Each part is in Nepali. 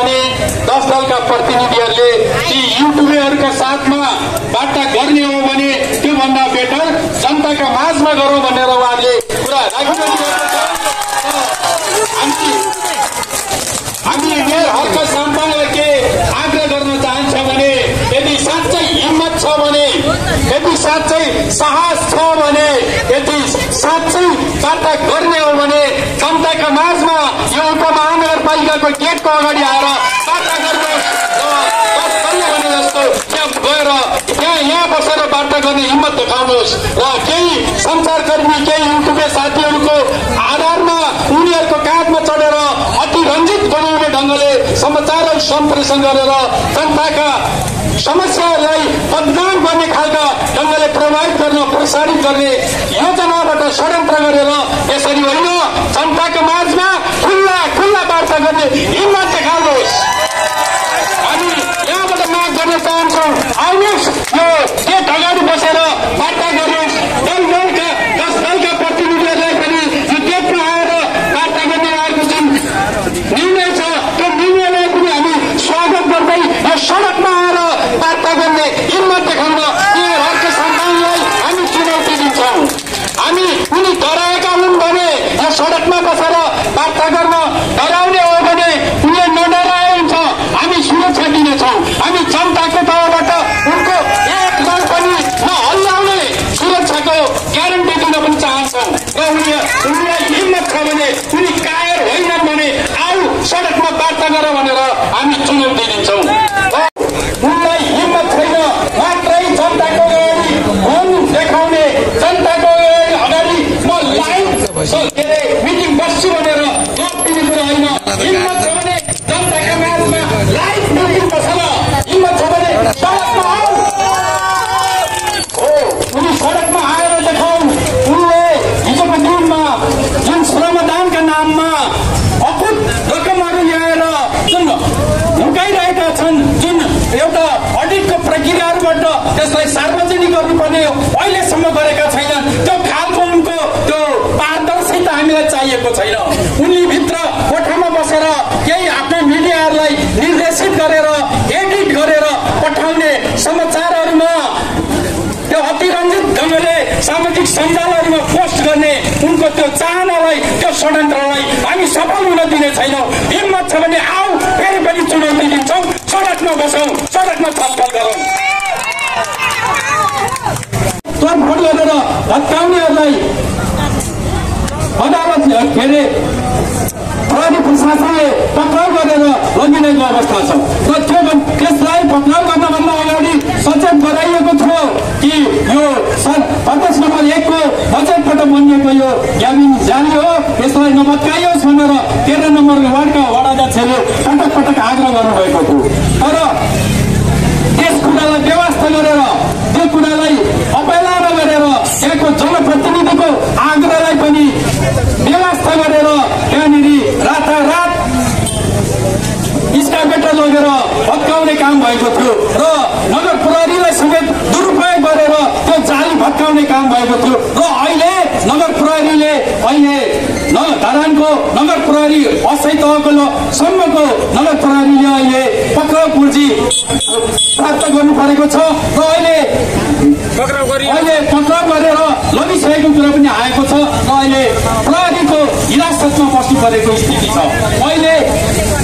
भने दस दलका प्रतिनिधिहरूले ती युट्युबरहरूका साथमा वार्ता गर्ने हो भने त्योभन्दा बेटर जनताका माझमा गरौँ भनेर उहाँहरूले कुरा हामी मेयर हर्क साम्पाङलाई के आग्रह गर्न चाहन्छ भने यदि साँच्चै हिम्मत छ भने यदि साँच्चै साहस छ भने यदि साँच्चै वार्ता गर्ने हो भने जनताका माझमा यो उपमहानगरपालिकाको गेटको अगाडि आएर वार्ता जस्तो त्यहाँ गएर त्यहाँ यहाँ बसेर वार्ता गर्ने हिम्मत देखाउनुहोस्। र केही सञ्चारकर्मी केही युट्युबे साथीहरूको आधारमा उनीहरूको काँधमा चढेर अति रञ्जित बनाउने ढङ्गले समाचारहरू सम्प्रेषण गरेर जनताका गर्ने खालका प्रभावित गर्न प्रसारित गर्ने योजनाबाट षड्यन्त्र गरेर यसरी होइन जनताको माझमा खुल्ला खुल्ला वार्ता गर्ने हिम्मत देखाउनुहोस् हामी यहाँबाट माग गर्न चाहन्छौँ। आउनुहोस्। यो गेट अगाडि बसेर वार्ता गर्नुहोस् दल दलका दस दलका प्रतिनिधिहरूलाई पनि यो गेटमा आएर वार्ता गर्ने आएको जुन निर्णय छ त्यो निर्णयलाई पनि हामी स्वागत गर्दै यो सडकमा आएर वार्ता गर्ने हिम्मत देखाउन उनीहरूको सन्तानलाई हामी चुनौती दिन्छौँ हामी उनी डराएका हुन् भने यो सडकमा बसेर वार्ता गर्न डराउने हो भने उनले नडराए हुन्छ हामी सुरक्षा दिनेछौँ हामी जनताको तर्फबाट उनको एक दल पनि नहल्लाउने सुरक्षाको ग्यारेन्टी दिन पनि चाहन्छौँ र उनी उनीलाई हिम्मत छ भने कायर होइनन् भने आऊ सडकमा वार्ता गर भनेर हामी चुनौती दिन्छौँ। उनलाई हिम्मत छैन मात्रै जनताको अगाडि फोन देखाउने जनताको अगाडि म लाइभ के अरे मिटिङ बस्छु भनेर हिम्मत छ भने जनताका माझमा लाइभ मिटिङ बसेर हिम्मत छ भने सडकमा आऊ हो उनी सडकमा आएर देखाउन् उनले हिजोको दिनमा जुन नाममा अकुट रकमहरू ल्याएर जुन लुकाइरहेका छन् जुन एउटा अडिटको प्रक्रियाहरूबाट त्यसलाई सार्वजनिक गर्नुपर्ने अहिलेसम्म गरेका छैनन्। त्यो खालको उनको त्यो पारदर्शिता हामीलाई चाहिएको छैन। उनी भित्र कोठामा बसेर केही आफ्नै मिडियाहरूलाई निर्देशित गरेर एडिट गरेर पठाउने समाचारहरूमा त्यो अतिरञ्जित ढङ्गले सामाजिक सञ्जालहरूमा पोस्ट गर्ने उनको त्यो चाहनालाई त्यो षड्यन्त्रलाई हामी दिने छैनौँ। हिम्मत छ भने आऊ फेरि पनि चुनौती दिन्छौँ सडकमा बसौँ सडकमा छलफल गरौँ। तोडफोड गरेर भत्काउनेहरूलाई अदालत के अरे प्रहरी प्रशासनले पक्राउ गरेर लगिरहेको अवस्था छ। त्यो त्यसलाई पक्राउ गर्नभन्दा अगाडि सचेत गराइएको थियो कि यो सन् प्रदेश नम्बर एकको बजेटबाट बनिएको यो ग्याबिन जारी हो यसलाई नभत्काइयोस् भनेर तेह्र नम्बर वार्डका वडाध्यक्षले पटक पटक आग्रह गर्नुभएको थियो। तर त्यस कुरालाई व्यवस्था गरेर त्यो कुरालाई अपेला नगरेर त्यहाँको जनप्रतिनिधिको आग्रहलाई पनि व्यवस्था गरेर त्यहाँनिर रातारात इस्कापेटर लगेर भत्काउने काम भएको थियो र नगर प्रहरीलाई समेत दुरुपयोग गरेर त्यो जाली भत्काउने काम भएको थियो र अहिले नगर प्रहरीले अहिले न धरानको नगर प्रहरी असै तहको सम्मको नगर प्रहरीले अहिले पक्राउ पुर्जी प्राप्त गर्नु परेको छ र अहिले अहिले पक्राउ गरेर लगिसकेको कुरा पनि आएको छ र अहिले प्रहरीको हिरासतमा बस्नु परेको स्थिति छ। अहिले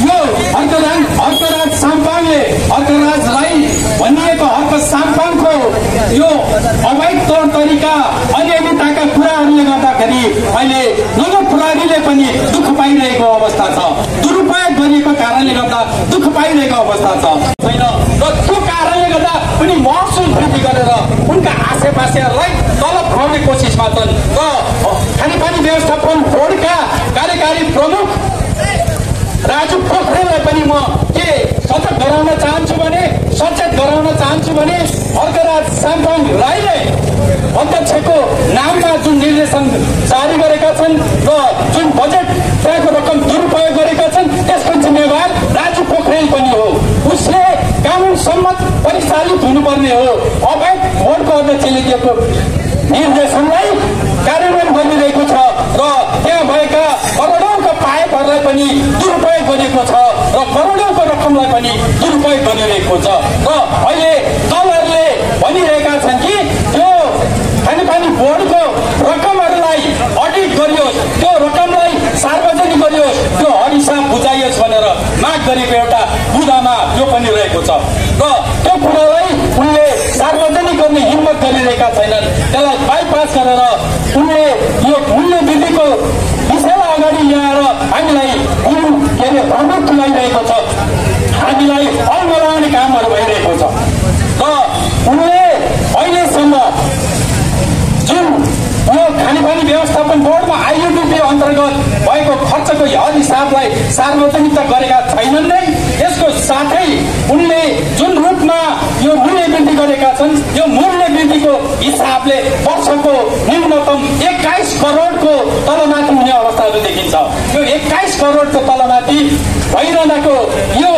यो हर्कराज हर्कराज साम्पाङले हर्कराजलाई भनिएको हर्क साम्पाङको यो अवैध तौर तरिका अनियमितताका कुराहरूले गर्दाखेरि अहिले नगर प्रहरीले पनि दुःख पाइरहेको अवस्था छ दुरुपयोग गरिएको कारणले गर्दा दुःख पाइरहेको अवस्था छ। छैन? र त्यो कारणले गर्दा उनी महसुल वृद्धि गरेर उनका आसेपासेहरूलाई तलब खुवाउने कोसिसमा छन्। र खानेपानी व्यवस्थापन बोर्डका कार्यकारी प्रमुख राजु पोखरेललाई पनि म के सचेत गराउन चाहन्छु भने सचेत गराउन चाहन्छु भने अर्कराज साम्पाङ राईले अध्यक्षको नाममा जुन निर्देशन जारी गरेका छन् र जुन बजेट त्यहाँको रकम दुरुपयोग जिम्मेवार राजु पोखरेल पनि हो। उसले कानुन सम्मत परिचालित हुनुपर्ने हो। अवैध बोर्डको अध्यक्षले दिएको निर्देशनलाई कार्यान्वयन गरिरहेको छ र त्यहाँ भएका करोडौँका पाइपहरूलाई पनि दुरुपयोग गरिएको छ र करोडौँको रकमलाई पनि दुरुपयोग गरिरहेको छ र अहिले दलहरूले भनिरहेका छन् कि त्यो खानेपानी बोर्डको रकमहरूलाई अडिट गरियोस् त्यो रकमलाई सार्वजनिक गरियोस् त्यो हरिसाब बुझाइयोस् भनेर माग गरेको एउटा बुदामा त्यो पनि रहेको छ। र त्यो कुरालाई उनले सार्वजनिक गर्ने हिम्मत गरिरहेका छैनन्। त्यसलाई बाइपास गरेर उनले यो मूल्य वृद्धिको विषयलाई अगाडि ल्याएर हामीलाई गुरु के अरे भ्रमण तुलाइरहेको छ। हामीलाई अलमलाउने कामहरू भइरहेको छ र उनले अहिलेसम्म जुन खानेपानी व्यवस्थापन बोर्डमा आइयुडिपी अन्तर्गत भएको खर्चको हर हिसाबलाई सार्वजनिक गरेका छैनन् नै। यसको साथै उनले जुन रूपमा यो मूल्य वृद्धि गरेका छन् यो मूल्य वृद्धिको हिसाबले वर्षको न्यूनतम एक्काइस करोडको तलमाथि हुने अवस्थाहरू देखिन्छ। यो एक्काइस करोडको तलमाथि भइरहँदाको यो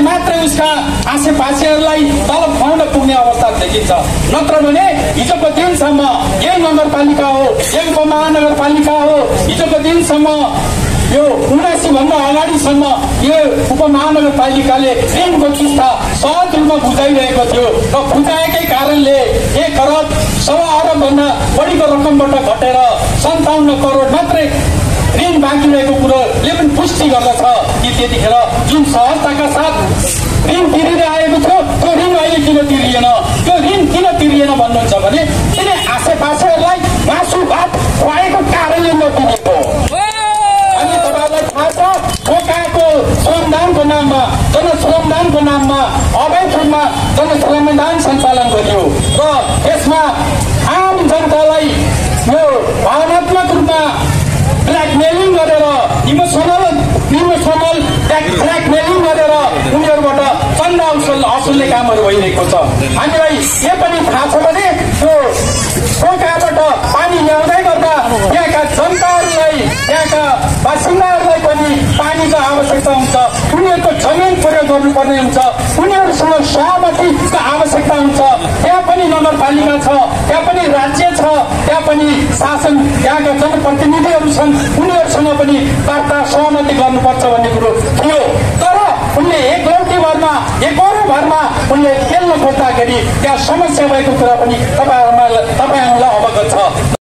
रकमले मात्रै उसका आसेपासेहरूलाई तलब खुवाउन पुग्ने अवस्था देखिन्छ। नत्र भने हिजोको दिनसम्म यही नगरपालिका हो यही उपमहानगरपालिका हो हिजोको दिनसम्म यो उनासी भन्दा अगाडिसम्म यो उपमहानगरपालिकाले ऋणको किस्ता सहज रूपमा बुझाइरहेको थियो र बुझाएकै कारणले एक अरब सवा अरबभन्दा बढीको रकमबाट घटेर सन्ताउन्न करोड मात्रै ऋण बाँकी रहेको कुरोले पनि पुष्टि गर्दछ। कि त्यतिखेर जुन सहजताका साथ ऋण तिरेर आएको थियो त्यो ऋण अहिले किन तिरिएन? त्यो ऋण किन तिरिएन भन्नुहुन्छ भने किन आसेपासेहरूलाई मासु भात खुवाएको कारणले नतिरेको अनि तपाईँलाई थाहा छ ठोकाएको श्रमदानको नाममा जनश्रमदानको नाममा अवैध रूपमा जनश्रमदान सञ्चालन गरियो। र यसमा आम जनतालाई यो भावनात्मक रूपमा ब्ल्याकमेलिङ गरेर इमोसनल इमोसनल ब्ल्याकमेलिङ गरेर उनीहरूबाट चन्दा असुल असुल्ने कामहरू भइरहेको छ। हामीलाई के पनि थाहा छ भने त्यो टोकाबाट पानी ल्याउँदै गर्दा त्यहाँका जनताहरूलाई त्यहाँका बासिन्दाहरूलाई पनि पानीको आवश्यकता हुन्छ उनीहरूको जमिन प्रयोग गर्नुपर्ने हुन्छ। उनीहरूसँग सहमतिको आवश्यकता हुन्छ। त्यहाँ पनि नगरपालिका छ त्यहाँ पनि राज्य छ त्यहाँ पनि शासन त्यहाँका जनप्रतिनिधिहरू छन्। उनीहरूसँग पनि वार्ता सहमति गर्नुपर्छ भन्ने कुरो थियो। तर उनले एक लौटी भरमा एकौरो भरमा उनले खेल्न खोज्दाखेरि त्यहाँ समस्या भएको कुरा पनि तपाईँहरूमा तपाईँहरूलाई अवगत छ।